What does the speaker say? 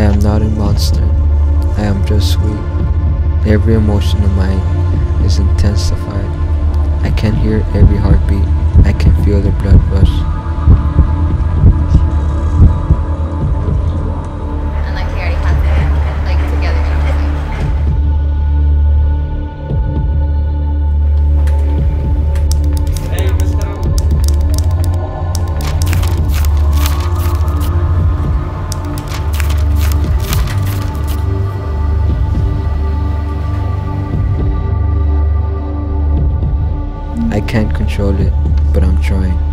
I am not a monster. I am just weak. Every emotion of mine is intensified. I can hear every heartbeat. I can I can't control it, but I'm trying.